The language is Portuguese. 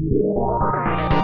Música